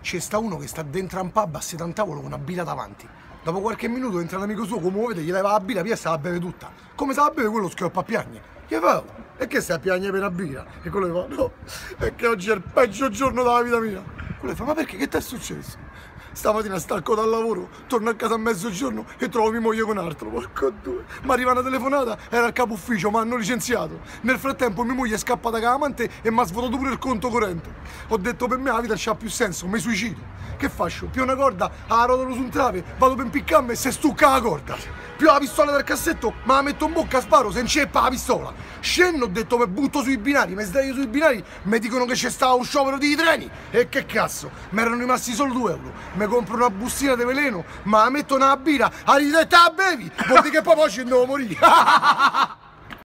c'è sta uno che sta dentro a un pub a sedere a un tavolo con una birra davanti. Dopo qualche minuto entra un amico suo, come muovete, gli leva la birra, via e se la beve tutta. Come se la beve quello schioppa a piagne. Gli fa, e che stai a piagne per una birra? E quello gli fa, no, è che oggi è il peggio giorno della vita mia. Quello fa, ma perché? Che ti è successo? Stamattina stacco dal lavoro, torno a casa a mezzogiorno e trovo mia moglie con altro. Porco due. Mi arriva una telefonata, era il capo ufficio, mi hanno licenziato. Nel frattempo mia moglie è scappata con l'amante e mi ha svuotato pure il conto corrente. Ho detto per me la vita c'ha più senso, mi suicido. Che faccio? Più una corda, la rotolo su un trave, vado per impiccarmi e se stucca la corda. Più la pistola dal cassetto, ma la metto in bocca, sparo, se inceppa la pistola. Scendo, ho detto, mi butto sui binari, mi sdraio sui binari, mi dicono che c'è stato un sciopero di treni. E che cazzo? Mi erano rimasti solo 2 euro. Mi compro una bustina di veleno, ma la metto nella birra, a ridetta la bevi, vuol dire che poi poi ci devo morire.